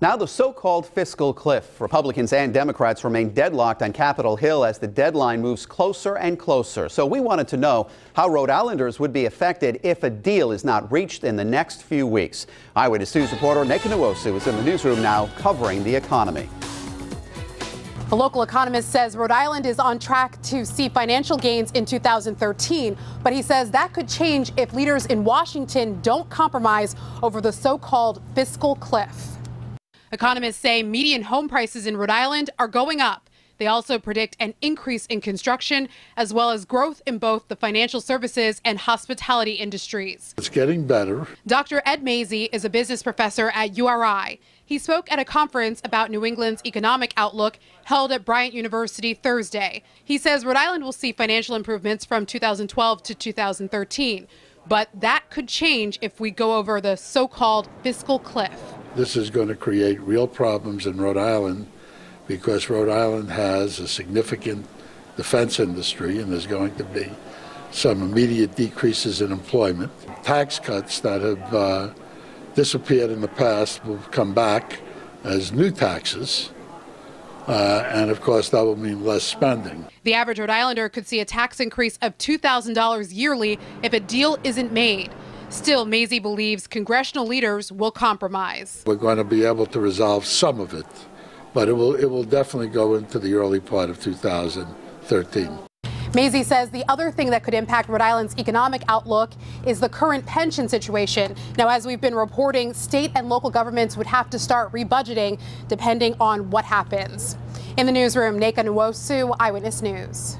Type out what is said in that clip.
Now, the so called fiscal cliff. Republicans and Democrats remain deadlocked on Capitol Hill as the deadline moves closer and closer. So, we wanted to know how Rhode Islanders would be affected if a deal is not reached in the next few weeks. Eyewitness News reporter Nneka Nwosu is in the newsroom now covering the economy. A local economist says Rhode Island is on track to see financial gains in 2013, but he says that could change if leaders in Washington don't compromise over the so called fiscal cliff. Economists say median home prices in Rhode Island are going up. They also predict an increase in construction as well as growth in both the financial services and hospitality industries. It's getting better. Dr. Ed Mazze is a business professor at URI. He spoke at a conference about New England's economic outlook held at Bryant University Thursday. He says Rhode Island will see financial improvements from 2012 to 2013, but that could change if we go over the so called fiscal cliff. This is going to create real problems in Rhode Island because Rhode Island has a significant defense industry and there's going to be some immediate decreases in employment. Tax cuts that have uh, disappeared in the past will come back as new taxes. Uh, and of course, that will mean less spending. The average Rhode Islander could see a tax increase of $2,000 yearly if a deal isn't made. Still, Mazze believes congressional leaders will compromise. We're going to be able to resolve some of it, but it will, it will definitely go into the early part of 2013. Mazze says the other thing that could impact Rhode Island's economic outlook is the current pension situation. Now, as we've been reporting, state and local governments would have to start rebudgeting depending on what happens. In the newsroom, Nneka Nwosu, Eyewitness News.